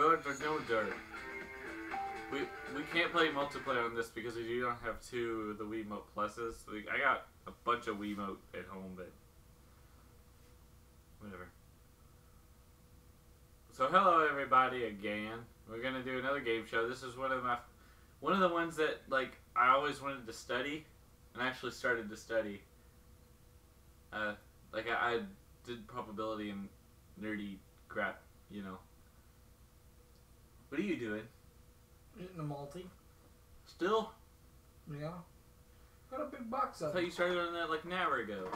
dirt no dirt. We we can't play multiplayer on this because we do not have two of the Wiimote pluses. Like, I got a bunch of Wiimote at home, but whatever. So hello everybody again. We're gonna do another game show. This is one of my one of the ones that like I always wanted to study, and actually started to study. Uh, like I, I did probability and nerdy crap, you know. What are you doing? Eating a multi. Still? Yeah. Got a big box I of thought you started on that like an hour ago.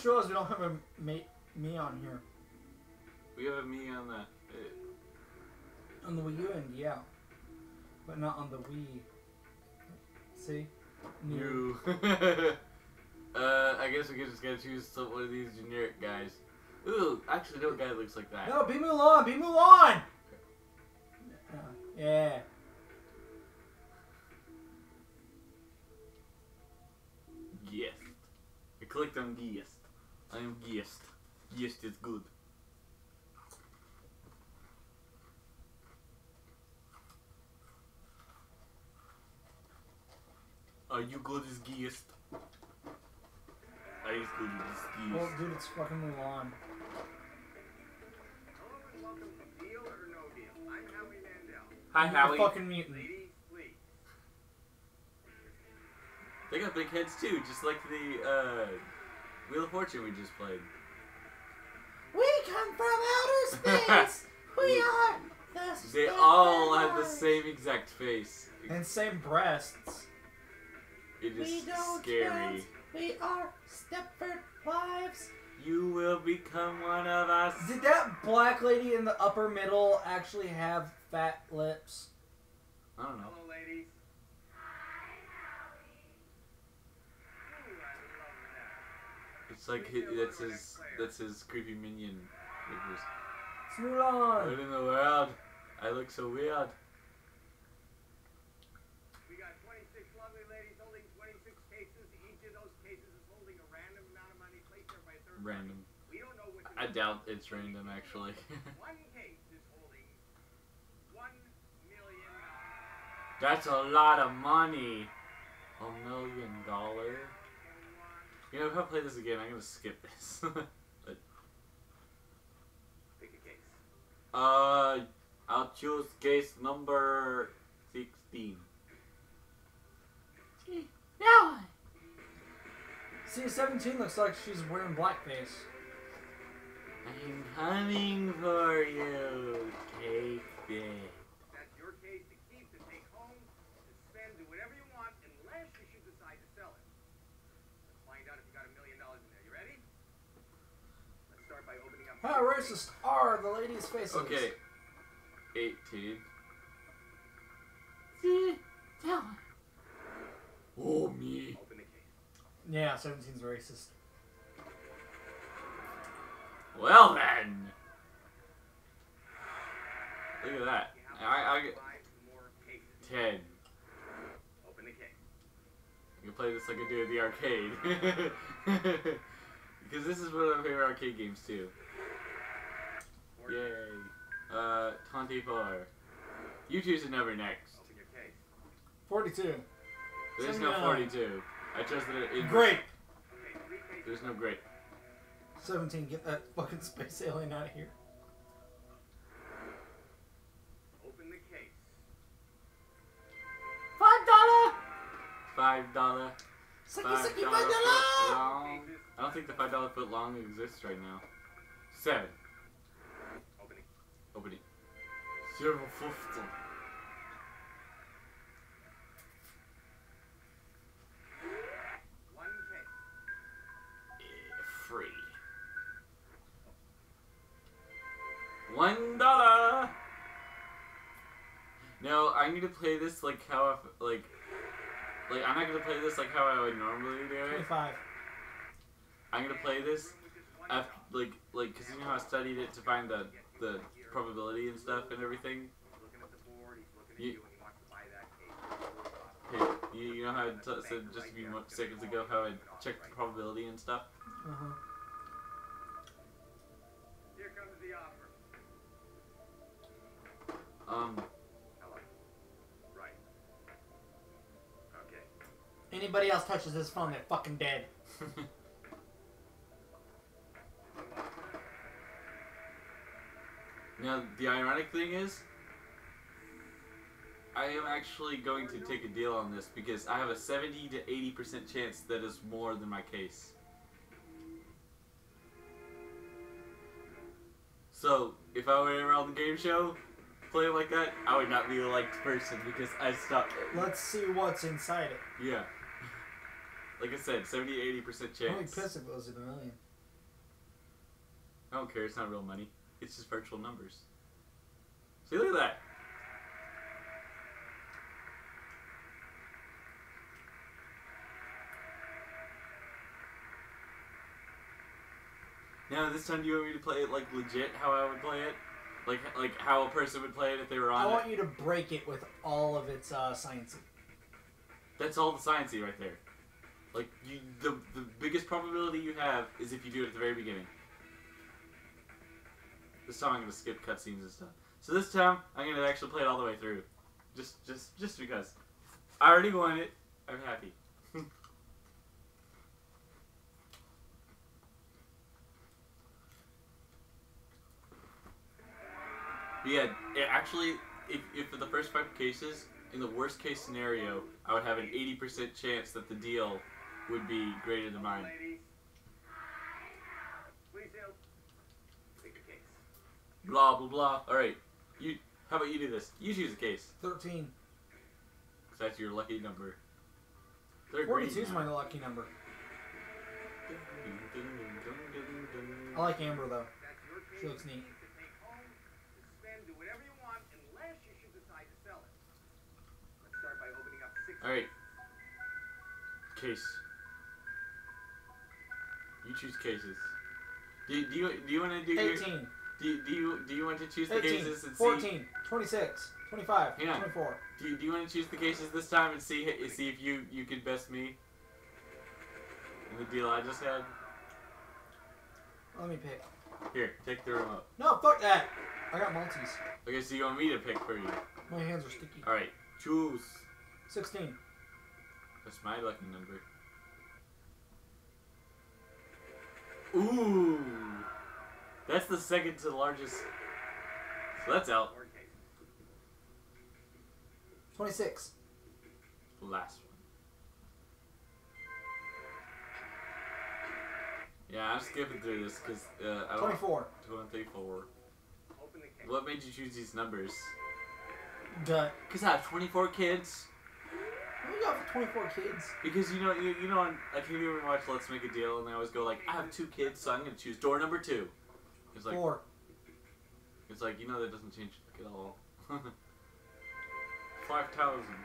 Just realized we don't have a mate Mii on here. We have a Mii on the. Uh, On the Wii U end, yeah. But not on the Wii. See? You. uh, I guess we could just gotta choose some one of these generic guys. Ooh, actually, no guy looks like that. No, be Mulan! Be Mulan! Uh, yeah. Guest. I clicked on guest. I am guest. Guest is good. Are you good as guest? I is good as Well, dude, it's fucking Mulan. Hello and welcome to Deal or No Deal. I'm Howie Mandel. Hi, You're a fucking mutant. They got big heads too, just like the uh, Wheel of Fortune we just played. We come from outer space! we are the They all have the same exact face. And same breasts. It is We don't scary. dance. We are Stepford wives. You will become one of us. Did that black lady in the upper middle actually have fat lips? I don't know. Hello, ladies. Ooh, I love that. It's like hi that's his that's his creepy minion. figures. It's Mulan. What in the world? I look so weird. We got 26 lovely ladies holding 26 cases. Each of those cases is holding a random amount of money placed there by a third. Random. We don't know what I doubt it's random actually. One case is holding one million that's a lot of money. A million dollar. You know, if I play this again, I'm gonna skip this. Pick a case. uh, I'll choose case number sixteen. No. See, 17 looks like she's wearing blackface. I'm coming for you. Take it. That's your case to keep, to take home, to spend, do whatever you want, unless you should decide to sell it. Let's find out if you got a million dollars in there. You ready? Let's start by opening up. How racist are the ladies' faces? Okay. 18. Oh, me. Open the case. Yeah, 17's racist. Well then. Look at that. You I, I, more cases. 10. Open the case. You can play this like I do at the arcade. because this is one of my favorite arcade games too. Four Yay. Uh, 24. You choose a number next. Open your 42. There's no 42. I chose the. in- Great. Okay, three cases. There's no great. 17, get that fucking space alien out of here. Five dollar. Sucky, Five sucky, dollar five foot long. I don't think the five dollar foot long exists right now. Seven. Opening. Opening. Zero fifty. One case. Eh, Free. One dollar. No, I need to play this like how I, like like I'm not gonna play this like how I would normally do it. 25. I'm gonna play this after, like, like, cause you know how I studied it to find the the probability and stuff and everything. Looking at the board, he's looking at You- you, and he wants to buy that case. Hey, you, you know how I t- said just a few seconds ago how I checked the probability and stuff. Uh-huh. Here comes the offer. Um, Anybody else touches this phone, they're fucking dead. now the ironic thing is, I am actually going to take a deal on this because I have a 70 to 80 percent chance that is more than my case. So if I were ever on the game show, playing like that, I would not be a liked person because I stopped. Let's see what's inside it. Yeah. Like I said, 70 to 80 percent Only chance. piss if it was a million. I don't care. It's not real money. It's just virtual numbers. See, look at that. Now this time, do you want me to play it like legit? How I would play it, like like how a person would play it if they were on. I want it. you to break it with all of its uh, sciencey. That's all the sciencey right there. Like you, the the biggest probability you have is if you do it at the very beginning. This time I'm gonna skip cutscenes and stuff. So this time I'm gonna actually play it all the way through, just just just because. I already won it. I'm happy. Yeah, it actually, if, if the first five cases, in the worst case scenario, I would have an 80% chance that the deal would be greater than mine. Ladies. Please help. Take the case. Blah blah blah. All right, you. How about you do this? You choose a case, 13. cause that's your lucky number. They're 42 is my lucky number. I like Amber though. That's your case. She looks neat. need to take home, to spend, do whatever you want, unless you should decide to sell it. Let's start by opening up six. All right. Case. You choose cases. Do, you- do you do you want to do your 18, do you, do you do you want to choose the 18, cases and see 14, 26, 25, Yeah. 24. do you, do you want to choose the cases this time and see see if you you could best me in the deal I just had? Let me pick. Here, take the remote. No, fuck that. I got multis. Okay, so you want me to pick for you? My hands are sticky. All right, choose. 16. That's my lucky number. Ooh, that's the second to the largest. So that's out. 26. Last one. Yeah, I'm skipping through this because uh, I don't. 24. 24. Open the case. What made you choose these numbers? Because I have 24 kids. What do you got for 24 kids? Because you know, you, you know, on a TV we watch Let's Make a Deal, and they always go like, "I have two kids, so I'm gonna choose door number two. It's like, Four. it's like you know that doesn't change at all. Five thousand.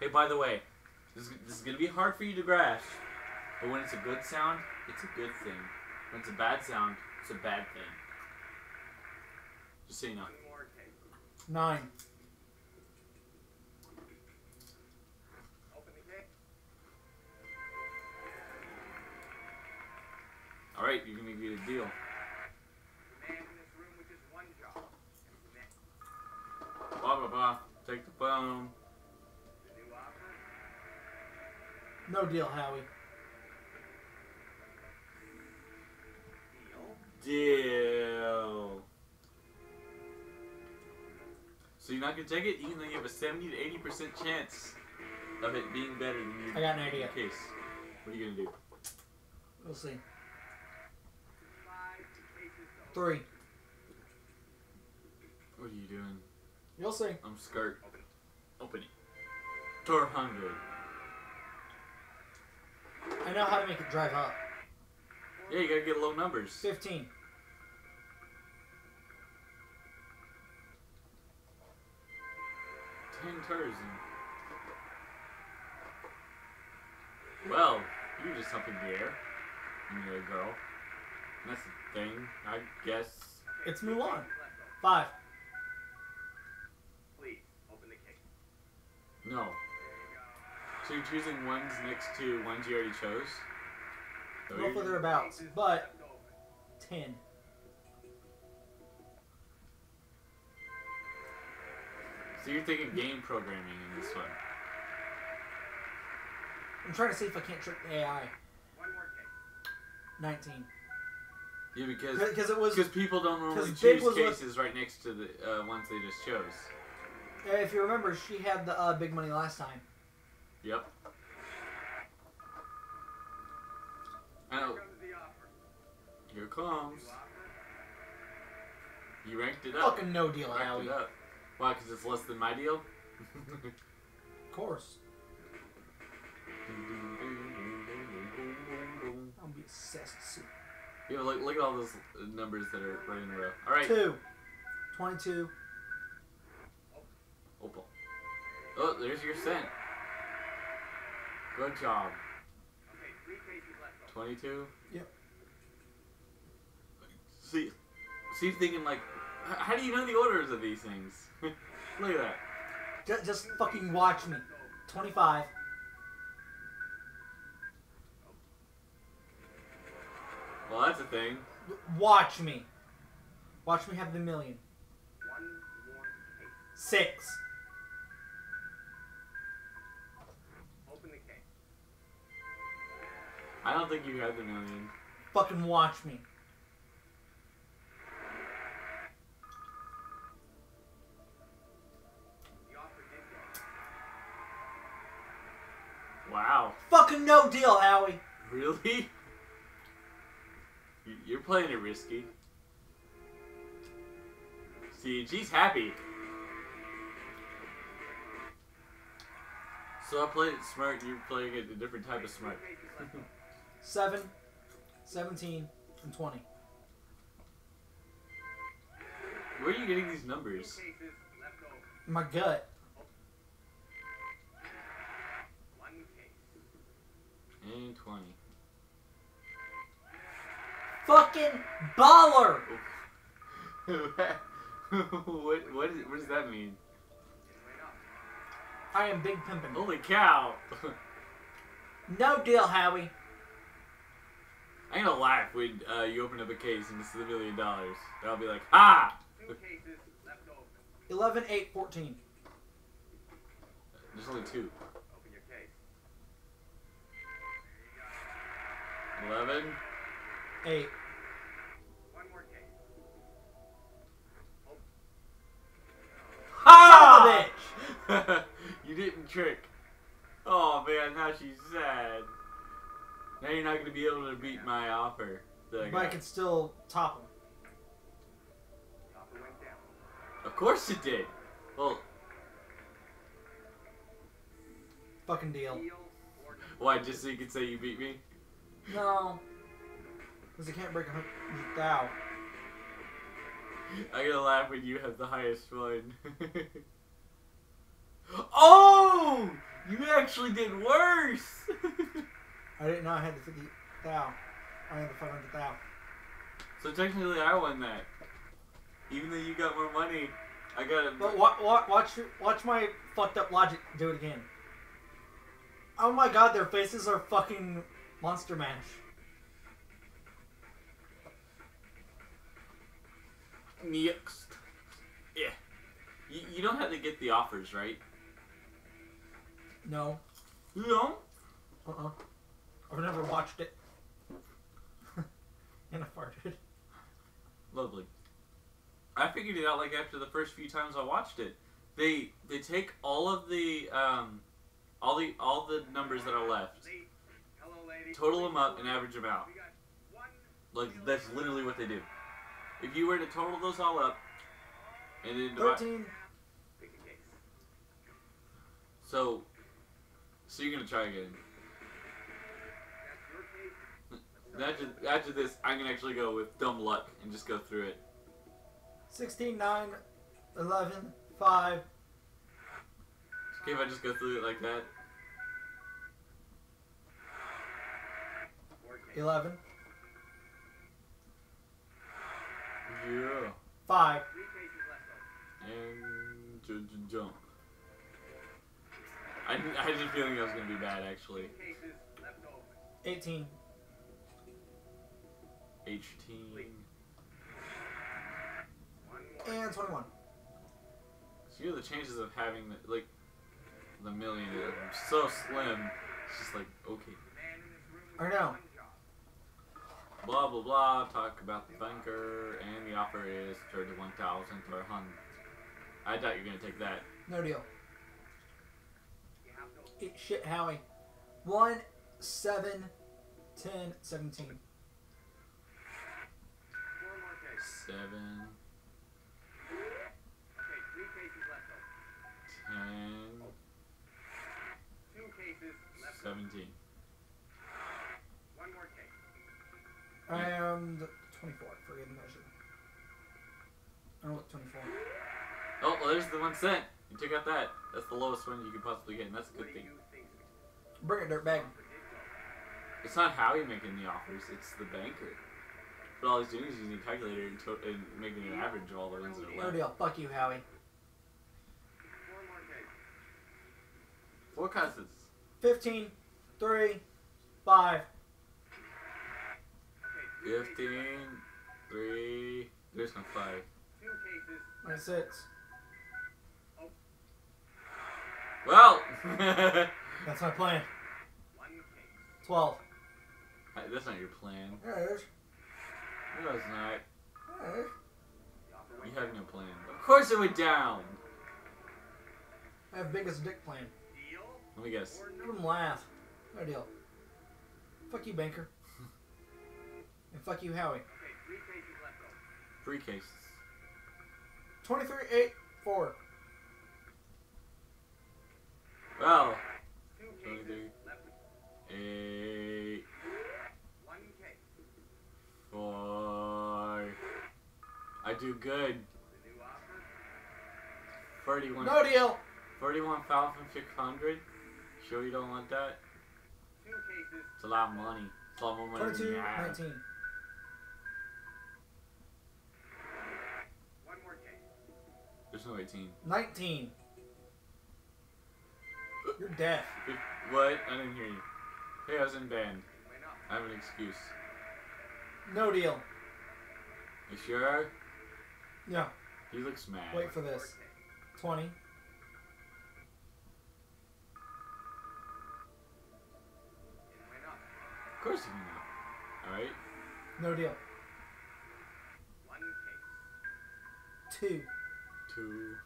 Hey, by the way, this is, this is gonna be hard for you to grasp, but when it's a good sound, it's a good thing. When it's a bad sound, it's a bad thing. Just so you know. One. Nine. All right, you're gonna get a deal. The man in this room with just one job. Submit. Blah blah blah. Take the phone. The new offer. No deal, Howie. Deal. Deal. So you're not gonna take it, even though you have a 70 to 80 percent chance of it being better than your I got an idea. case. What are you gonna do? We'll see. Five cases to open. Three. What are you doing? You'll see. I'm scared. Open it. Open it. 400. I know how to make it drive up. Yeah, you gotta get low numbers. 15. Ten tourism. Well, you just up in the air. and you're a girl. And that's the thing, I guess. It's Mulan. Left. Five. Please, open the case. No. There you go. So you're choosing ones next to ones you already chose? So Roughly you're- thereabouts, but ten. So you're thinking game programming in this one. I'm trying to see if I can't trick the AI. One more case. Nineteen. Yeah, because Because it was. because people don't normally choose was what- cases right next to the uh, ones they just chose. If you remember, she had the uh, big money last time. Yep. I Here know. comes. Here comes. You ranked it up. Fucking no deal, Ranked Howie. it up. Why? Because it's less than my deal. Of course. I'll be obsessed soon. Yeah, look, look at all those uh, numbers that are right in a row. All right. Two. Twenty-two. Opal. Oh, there's your cent. Good job. Okay, three cases left 22? Yep. See, see, thinking like, how do you know the orders of these things? Look at that. Just, just fucking watch me. Twenty-five. Well, that's a thing. Watch me. Watch me have the million. One more case. Six. Open the case. I don't think you have the million. Fucking watch me. The offer did go. Wow. Fucking no deal, Howie. Really? You- You're playing it risky. See, she's happy. So I played it smart, you're playing it a different type of smart. Three cases left open. Seven, 17, and 20. Where are you getting these numbers? cases left open. My gut. One case. And 20. Fucking baller! what, what, is, what does that mean? It went up. I am big pimpin'. Holy cow! No deal, Howie. I'm gonna laugh when uh, you open up a case and it's a million dollars. I'll be like, ah! Two cases left open. 11, 8, 14. There's only two. Open your case. 11. 8. One more case. Ha! bitch! you didn't trick. Oh man, now she's sad. Now you're not gonna be able to beat my offer. I But I can still top him. Offer went down. Of course it did. Well, Fucking deal. Deal or no. why? Just so you could say you beat me? No. Because I can't break a hundred thou. I'm gonna laugh when you have the highest one. oh! You actually did worse! I didn't know I had the 50 thou. I had the 500 thou. so technically I won that. Even though you got more money, I got it. But wa- wa- watch, watch my fucked up logic do it again. Oh my god, their faces are fucking monster mash. Next. Yeah. You, you don't have to get the offers, right? No. You don't? Uh-uh. I've never watched it. and I farted. Lovely. I figured it out like after the first few times I watched it. They they take all of the um all the all the numbers that are left, Hello, lady. total them up and average them out. We got one. Like that's literally what they do. If you were to total those all up and then divide, 13. Pick a so so you're gonna try again. That's your case. After, after this, I'm gonna actually go with dumb luck and just go through it. 16, 9, 11, 5, Okay, if I just go through it like that. 11, Yeah. Five. Three cases left. And j- j- jump. I, I had a feeling that was gonna be bad actually. Two cases left over. 18. 18. And 21. So you know the chances of having the, like the million are so slim. It's just like okay. The man blah blah blah, talk about the bunker, and the offer is 31,000 per hun. I doubt you're going to take that. No deal. Eat shit, Howie. 1, 7, 10, 17. 7, well, there's the one cent. You took out that. That's the lowest one you could possibly get, and that's a good thing. Bring it, dirtbag. It's not Howie making the offers, it's the banker. But all he's doing is using a calculator and, to- and making an average of all the ones that are No left. deal. Fuck you, Howie. Four more cases. Four cusses. 15, 3, 5. Okay, three 15, 3, there's no 5. Two cases. My 6. Well! That's my plan. One case. 12. That's not your plan. There it is. No, it's not. There it is. You went have no plan. Of course it went down! I have biggest dick plan. Deal Let me guess. or Let no? him laugh. No deal. Fuck you, banker. and fuck you, Howie. Okay, three cases left. Three cases. 23, 8, 4. Well, Two Twenty-three. cases left. 8, One case. 4. I do good. The new offer. 31. No deal. 31,600. Sure you don't want that? Two cases. It's a lot of money. It's a lot more money than 22, you have. 19. One more case. There's no 18. 19. You're deaf. What? I didn't hear you. Hey, I was in band. It went up. I have an excuse. No deal. You sure? Yeah. He looks mad. Wait for this. 20. It went up. Of course you know. Alright? No deal. One case. 2. Two.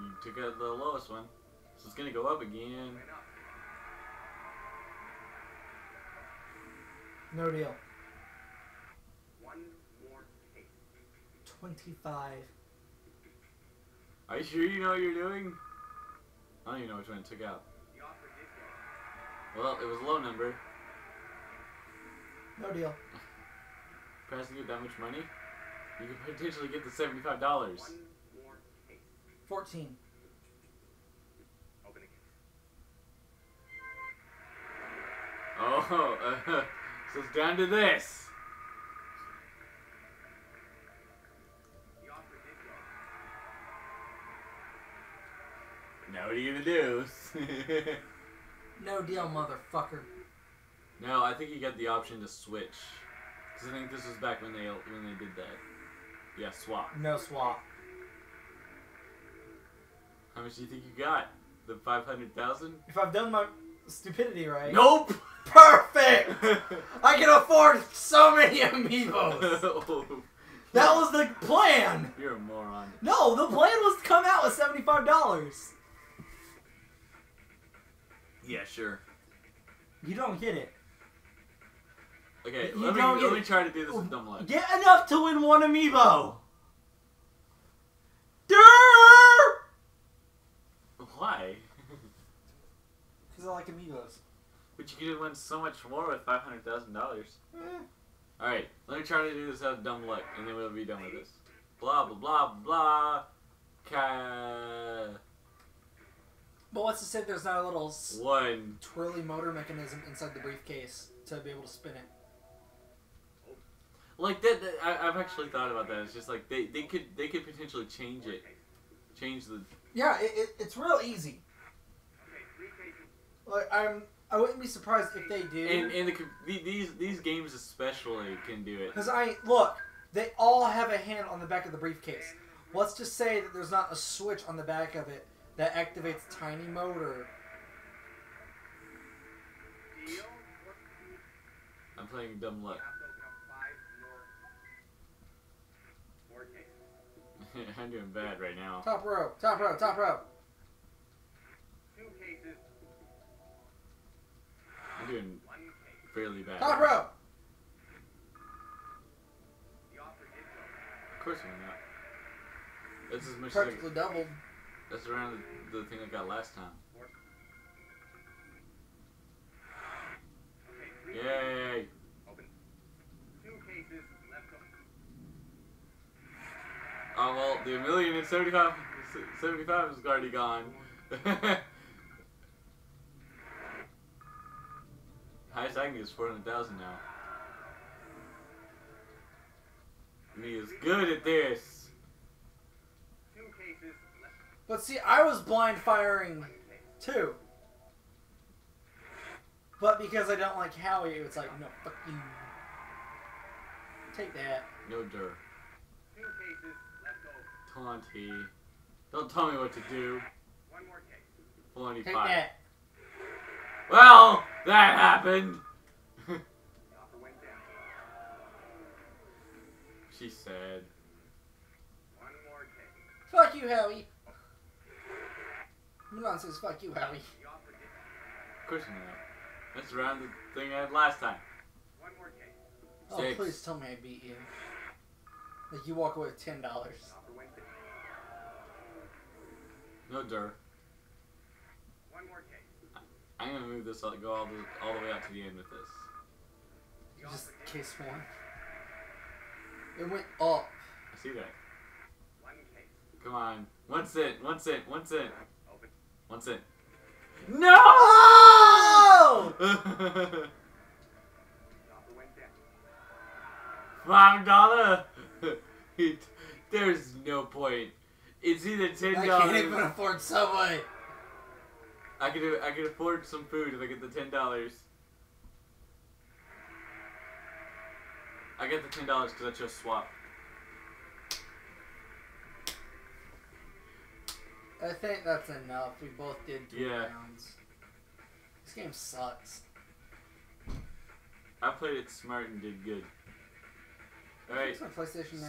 You took out the lowest one. So it's gonna go up again. It went up. No deal. One more case. 25. Are you sure you know what you're doing? I don't even know which one it took out. The offer did go. Well, it was a low number. No deal. Pressing you that much money, you could potentially get the seventy-five dollars. One more case. 14. Open the. Oh, uh, so it's down to this. The offer did go. Now what are you gonna do? No deal, motherfucker. no, I think you got the option to switch. Cause I think this was back when they when they did that. Yeah, swap. No swap. How much do you think you got? The five hundred thousand? If I've done my stupidity right. Nope. Perfect! I can afford so many amiibos. Oh. That was the plan. You're a moron. No, the plan was to come out with seventy-five dollars. Yeah, sure. You don't get it. Okay, You let me don't let get- me try to do this with dumb luck. Get enough to win one amiibo. Durr! Why? I like amiibos. But you could win so much more with five hundred thousand dollars. Eh. All right, let me try to do this out of dumb luck, and then we'll be done with this. Blah blah blah blah. Ca- But what's to say there's not a little one. twirly motor mechanism inside the briefcase to be able to spin it? Like that, that I, I've actually thought about that. It's just like they, they could they could potentially change it, change the. Yeah, it, it, it's real easy. Okay, three cases. Like I'm, I wouldn't be surprised if they do. And and the, these these games especially can do it. Because I look, they all have a hand on the back of the briefcase. Let's just say that there's not a switch on the back of it that activates tiny motor. I'm playing dumb luck. have to open up five more, more cases. I'm doing bad right now. Top row, top row, top row. Two cases, I'm doing fairly bad. Top row. The offer did go. Of course we're not. That's as much as I, Practically doubled. that's around the, the thing I got last time. Yay! open. Two cases left. Oh well, the million and seventy-five, seventy-five is already gone. Highest I can get is four hundred thousand now. Me is good at this. Two cases left. But see, I was blind firing too. But because I don't like Howie, it's like, no, fuck you. Take that. No dirt. Two cases left over. Taunty. Don't tell me what to do. One more case. Felony Take that. Well, that happened. The offer went down. she said. One more case. Fuck you, Howie. Milan says, fuck you, Howie. The offer did. Of course not. That's around the thing I had last time. One more case. Oh, Six. please tell me I beat you. Like, you walk away with $10. The offer went down. No dirt. One more case. I'm gonna move this. I'll go all the all the way out to the end with this. The Just offer did. case one. It went up. I see that. One case. Come on. One cent. One cent. One cent. Open. One cent. No! Oh! The offer went down. Five dollar. There's no point. It's either ten dollars. I can't even afford Subway. I can I can afford some food if I get the ten dollars. I get the ten dollars because I chose swap. I think that's enough. We both did two Yeah. rounds. This game sucks. I played it smart and did good. All right. Where's my PlayStation?